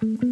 Mm-hmm.